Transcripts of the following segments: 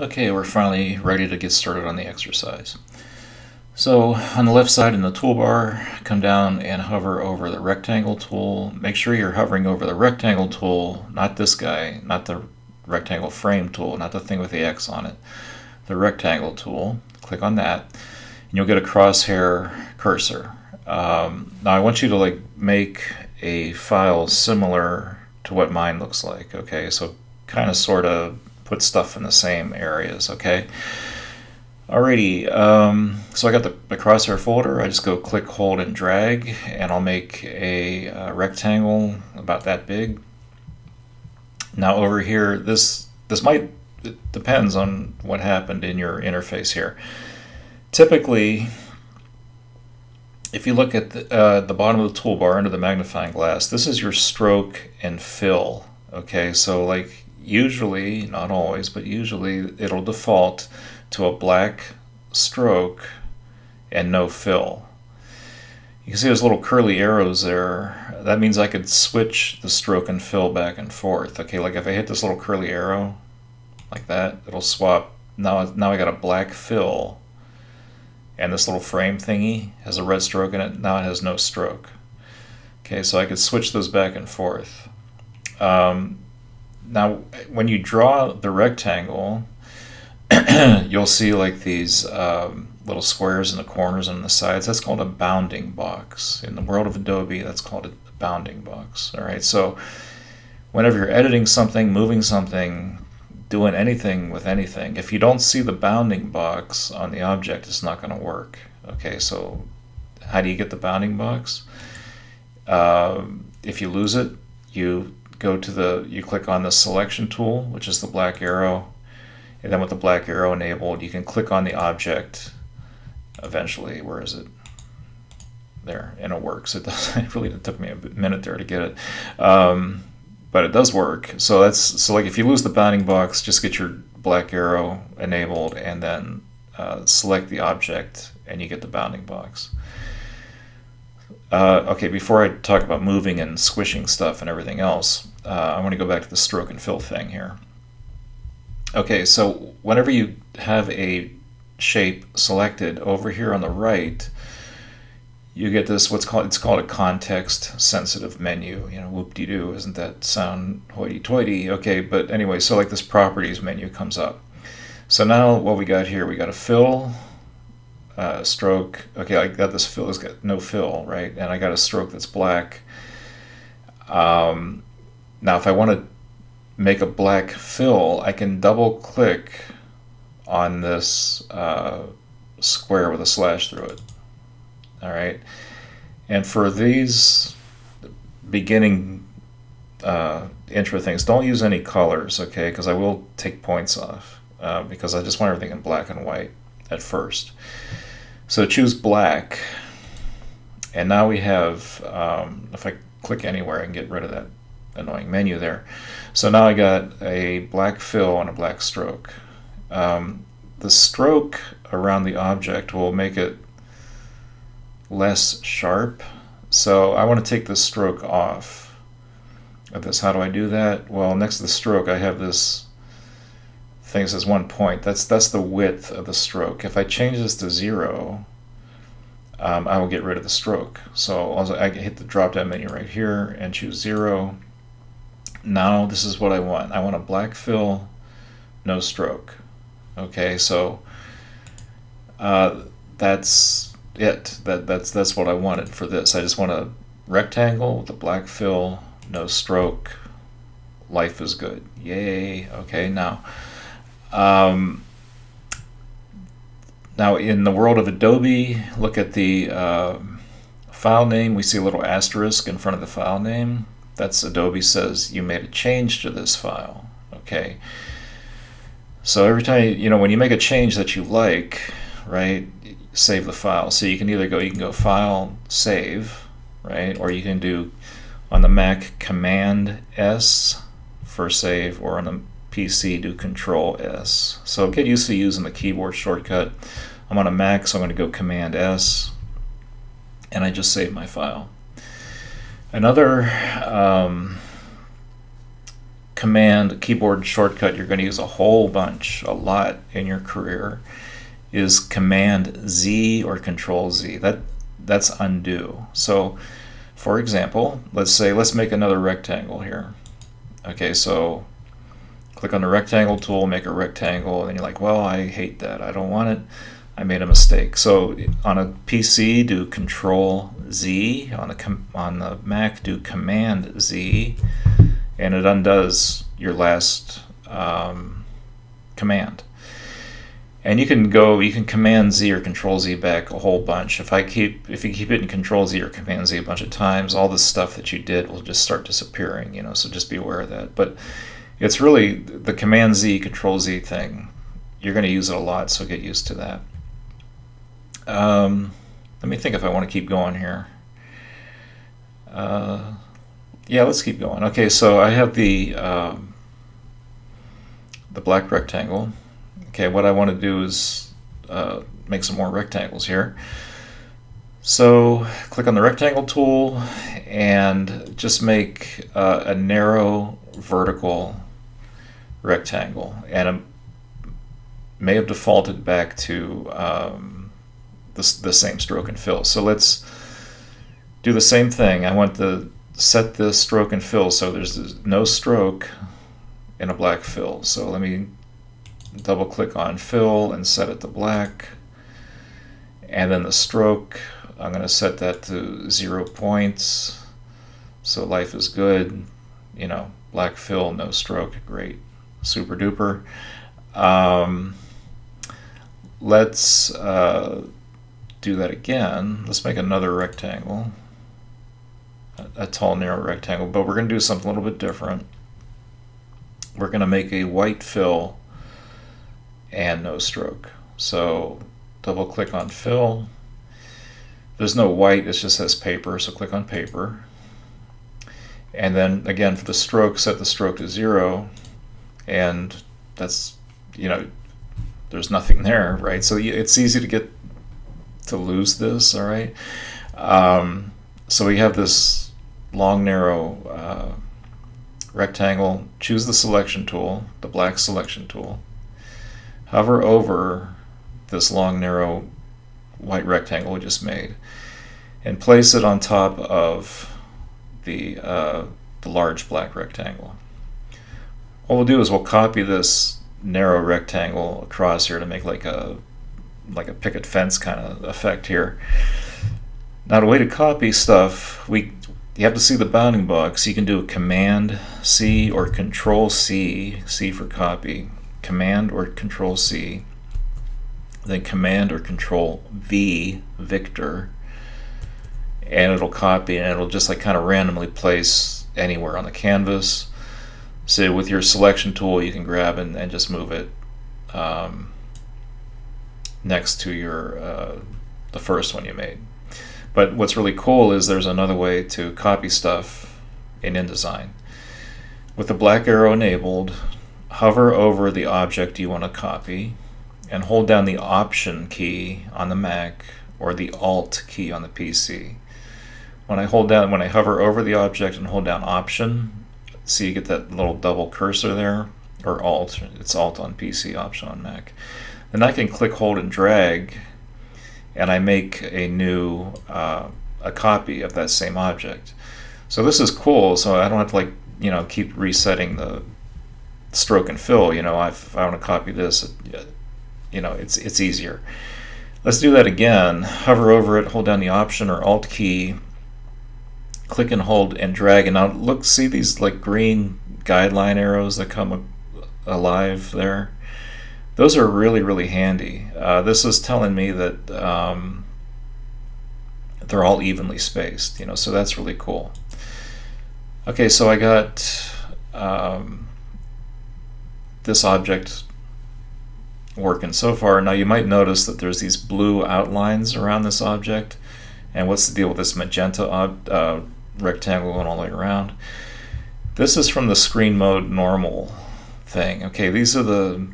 Okay, we're finally ready to get started on the exercise. So on the left side in the toolbar, come down and hover over the rectangle tool. Make sure you're hovering over the rectangle tool, not this guy, not the rectangle frame tool, not the thing with the X on it. The rectangle tool, click on that, and you'll get a crosshair cursor. Um, now I want you to like make a file similar to what mine looks like, okay? So kind of sort of put stuff in the same areas, okay? Alrighty, um, so I got the, the, crosshair folder. I just go click, hold, and drag, and I'll make a, a rectangle about that big. Now over here, this this might it depends on what happened in your interface here. Typically, if you look at the, uh, the bottom of the toolbar under the magnifying glass, this is your stroke and fill. Okay, so like usually, not always, but usually it'll default to a black stroke and no fill. You can see those little curly arrows there. That means I could switch the stroke and fill back and forth. Okay, like if I hit this little curly arrow, like that, it'll swap. Now, now I got a black fill, and this little frame thingy has a red stroke in it. Now it has no stroke. Okay, so I could switch those back and forth. Um, now, when you draw the rectangle, you'll see like these um, little squares in the corners and the sides. That's called a bounding box. In the world of Adobe, that's called a bounding box. All right, so whenever you're editing something, moving something, doing anything with anything, if you don't see the bounding box on the object, it's not going to work. Okay, so how do you get the bounding box? Uh, if you lose it, you go to the, you click on the selection tool, which is the black arrow, and then with the black arrow enabled, you can click on the object eventually. Where is it? There, and it works. It does. It really took me a minute there to get it, um, but it does work. So that's so like if you lose the bounding box, just get your black arrow enabled, and then uh, select the object, and you get the bounding box. Uh, okay, before I talk about moving and squishing stuff and everything else, uh, I want to go back to the stroke and fill thing here. Okay, so whenever you have a shape selected over here on the right, you get this what's called it's called a context sensitive menu. You know, whoop-de-doo, isn't that sound hoity-toity? Okay, but anyway, so like this properties menu comes up. So now what we got here, we got a fill, uh, stroke. Okay, I got this fill, it's got no fill, right? And I got a stroke that's black. Um, now, if I want to make a black fill, I can double click on this uh, square with a slash through it. All right. And for these beginning uh, intro things, don't use any colors, okay? Because I will take points off uh, because I just want everything in black and white at first. So choose black, and now we have, um, if I click anywhere, I can get rid of that annoying menu there. So now I got a black fill and a black stroke. Um, the stroke around the object will make it less sharp. So I want to take the stroke off of this. How do I do that? Well, next to the stroke, I have this thing as one point. That's that's the width of the stroke. If I change this to zero, um, I will get rid of the stroke. So also I hit the drop down menu right here and choose zero. Now this is what I want. I want a black fill, no stroke. Okay, so uh, that's it. That that's that's what I wanted for this. I just want a rectangle with a black fill, no stroke. Life is good. Yay. Okay, now um, now in the world of Adobe, look at the uh, file name. We see a little asterisk in front of the file name. That's Adobe says you made a change to this file. Okay. So every time, you know, when you make a change that you like, right, save the file. So you can either go, you can go File, Save, right, or you can do on the Mac Command S for save, or on the PC, do Control S. So get used to using the keyboard shortcut. I'm on a Mac, so I'm going to go Command S, and I just save my file. Another um, command keyboard shortcut you're going to use a whole bunch, a lot in your career is Command Z or Control Z. That that's undo. So, for example, let's say let's make another rectangle here. Okay, so click on the rectangle tool, make a rectangle, and you're like, well, I hate that. I don't want it. I made a mistake. So on a PC, do Control Z. On the on the Mac, do Command Z, and it undoes your last um, command. And you can go, you can Command Z or Control Z back a whole bunch. If I keep, if you keep it in Control Z or Command Z a bunch of times, all the stuff that you did will just start disappearing. You know, so just be aware of that. But it's really the Command Z, Control Z thing. You're going to use it a lot, so get used to that. Um, let me think if I want to keep going here. Uh, yeah, let's keep going. Okay, so I have the um, the black rectangle. Okay, what I want to do is uh, make some more rectangles here. So click on the rectangle tool and just make uh, a narrow vertical rectangle. And it may have defaulted back to um, the, the same stroke and fill. So let's do the same thing. I want to set the stroke and fill so there's no stroke in a black fill. So let me double click on fill and set it to black. And then the stroke, I'm going to set that to zero points. So life is good. You know, black fill, no stroke, great, super duper. Um, let's uh, do that again. Let's make another rectangle, a, a tall, narrow rectangle, but we're going to do something a little bit different. We're going to make a white fill and no stroke. So double click on fill. There's no white, it just says paper, so click on paper. And then again for the stroke, set the stroke to zero, and that's, you know, there's nothing there, right? So it's easy to get to lose this, all right? Um, so we have this long, narrow uh, rectangle. Choose the selection tool, the black selection tool hover over this long narrow white rectangle we just made and place it on top of the, uh, the large black rectangle. What we'll do is we'll copy this narrow rectangle across here to make like a like a picket fence kind of effect here. Now the way to copy stuff, we you have to see the bounding box. You can do a Command C or Control C, C for copy, Command or Control C, then Command or Control V, Victor, and it'll copy and it'll just like kind of randomly place anywhere on the canvas. So with your selection tool, you can grab and, and just move it um, next to your uh, the first one you made. But what's really cool is there's another way to copy stuff in InDesign. With the black arrow enabled, hover over the object you want to copy and hold down the Option key on the Mac or the Alt key on the PC. When I hold down, when I hover over the object and hold down Option, see you get that little double cursor there, or Alt, it's Alt on PC, Option on Mac. Then I can click, hold, and drag, and I make a new, uh, a copy of that same object. So this is cool, so I don't have to like, you know, keep resetting the stroke and fill, you know, if I want to copy this, you know, it's, it's easier. Let's do that again. Hover over it, hold down the Option or Alt key, click and hold and drag. And now look, see these like green guideline arrows that come alive there? Those are really, really handy. Uh, this is telling me that um, they're all evenly spaced, you know, so that's really cool. Okay, so I got um, this object working so far. Now you might notice that there's these blue outlines around this object. And what's the deal with this magenta uh, rectangle going all the way around? This is from the screen mode normal thing. Okay, these are the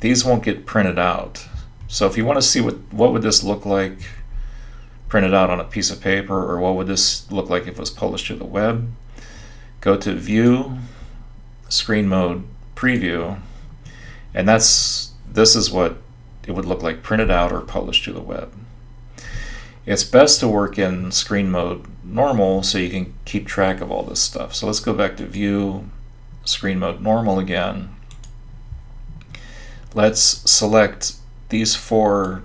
these won't get printed out. So if you want to see what what would this look like printed out on a piece of paper or what would this look like if it was published to the web, go to view screen mode preview, and that's this is what it would look like printed out or published to the web. It's best to work in screen mode normal so you can keep track of all this stuff. So let's go back to view screen mode normal again. Let's select these four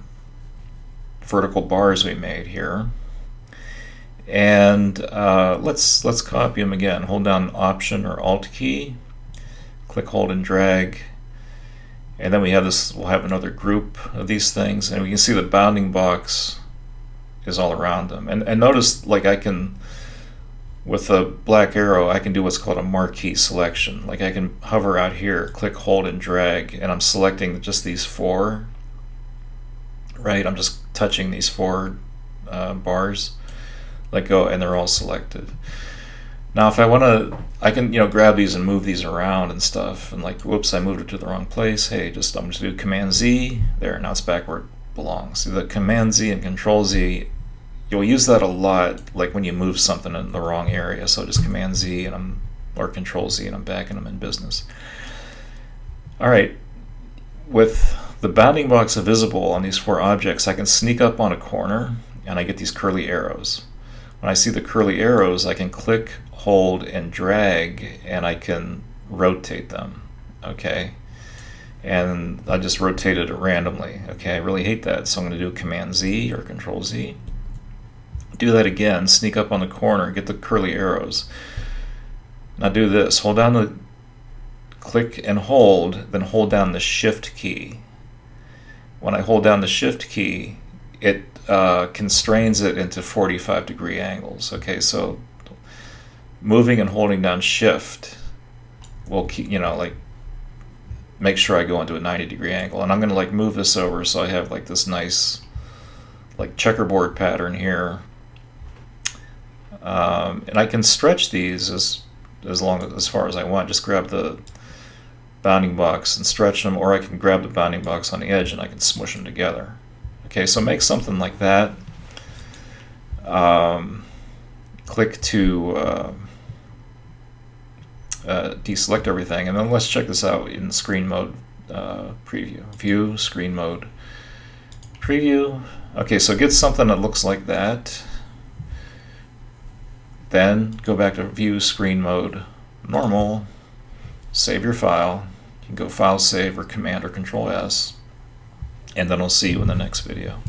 vertical bars we made here. And uh, let's let's copy them again. Hold down Option or Alt key, click, hold, and drag. And then we have this. We'll have another group of these things, and we can see the bounding box is all around them. And and notice, like I can, with a black arrow, I can do what's called a marquee selection. Like I can hover out here, click, hold, and drag, and I'm selecting just these four. Right, I'm just touching these four uh, bars let go, and they're all selected. Now, if I want to, I can you know grab these and move these around and stuff, and like, whoops, I moved it to the wrong place. Hey, just I'm just do Command Z. There, now it's back where it belongs. See the Command Z and Control Z. You'll use that a lot, like when you move something in the wrong area. So just Command Z and I'm or Control Z and I'm back and I'm in business. All right, with the bounding box visible on these four objects, I can sneak up on a corner and I get these curly arrows. When I see the curly arrows, I can click, hold, and drag, and I can rotate them. Okay. And I just rotated it randomly. Okay, I really hate that, so I'm going to do Command Z or Control Z. Do that again, sneak up on the corner, get the curly arrows. Now do this, hold down the click and hold, then hold down the shift key. When I hold down the shift key, it uh, constrains it into 45 degree angles. Okay, so moving and holding down shift will keep, you know, like make sure I go into a 90 degree angle. And I'm going to like move this over so I have like this nice like checkerboard pattern here. Um, and I can stretch these as as long as, far as I want. Just grab the bounding box and stretch them, or I can grab the bounding box on the edge and I can smush them together. Okay, so make something like that. Um, click to uh, uh, deselect everything, and then let's check this out in screen mode uh, preview. View, screen mode, preview. Okay, so get something that looks like that. Then go back to view, screen mode, normal, save your file. You can go file save or command or control S and then I'll see you in the next video.